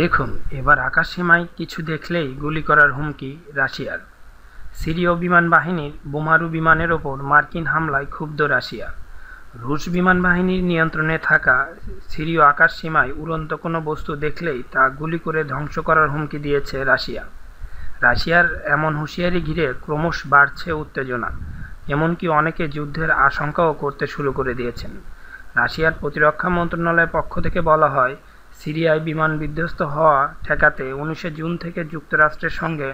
দেখুন, এবার আকাশসীমায় কিছু দেখলেই গুলি করার হুমকি রাশিয়ার। সিরীয় বিমান বাহিনীর বোমারু বিমানের ওপর মার্কিন হামলায় ক্ষুব্ধ রাশিয়া। রুশ বিমান বাহিনীর নিয়ন্ত্রণে থাকা সিরীয় আকাশসীমায় উড়ন্ত কোনো বস্তু দেখলেই তা গুলি করে ধ্বংস করার হুমকি দিয়েছে রাশিয়া। রাশিয়ার এমন হুঁশিয়ারি ঘিরে ক্রমশ বাড়ছে উত্তেজনা। এমনকি অনেকে যুদ্ধের আশঙ্কাও করতে শুরু করে দিয়েছেন। রাশিয়ার প্রতিরক্ষা মন্ত্রণালয়ের পক্ষ থেকে বলা হয়, সিরিয়ায় বিমান বিধ্বস্ত হওয়া ঠেকাতে উনিশে জুন থেকে যুক্তরাষ্ট্রের সঙ্গে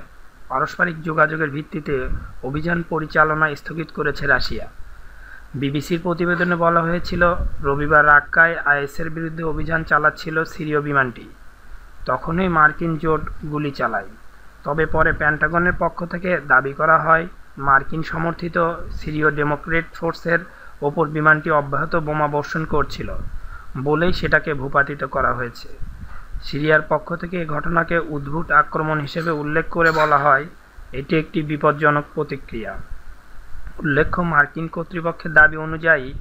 পারস্পরিক যোগাযোগের ভিত্তিতে অভিযান পরিচালনা স্থগিত করেছে রাশিয়া। বিবিসির প্রতিবেদনে বলা হয়েছিল, রবিবার রাক্কায় আইএসের বিরুদ্ধে অভিযান চালাচ্ছিল সিরীয় বিমানটি। তখনই মার্কিন জোট গুলি চালায়। তবে পরে প্যান্টাগনের পক্ষ থেকে দাবি করা হয় মার্কিন সমর্থিত সিরীয় ডেমোক্রেট ফোর্সের ওপর বিমানটি অব্যাহত বোমা বর্ষণ করছিল বলেই সেটাকে ভূপাতিত করা হয়েছে। সিরিয়ার পক্ষ থেকে এ ঘটনাকে উদ্ভুত আক্রমণ হিসেবে উল্লেখ করে বলা হয়, এটি একটি বিপজ্জনক প্রতিক্রিয়া। উল্লেখ্য, মার্কিন কর্তৃপক্ষের দাবি অনুযায়ী,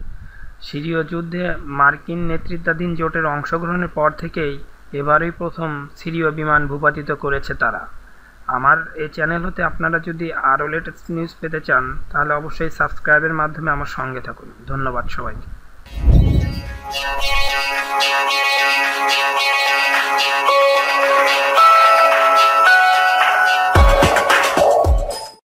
সিরীয় যুদ্ধে মার্কিন নেতৃত্বাধীন জোটের অংশগ্রহণের পর থেকেই এবারই প্রথম সিরীয় বিমান ভূপাতিত করেছে তারা। আমার এই চ্যানেল হতে আপনারা যদি আরও লেটেস্ট নিউজ পেতে চান, তাহলে অবশ্যই সাবস্ক্রাইবের মাধ্যমে আমার সঙ্গে থাকুন। ধন্যবাদ সবাইকে।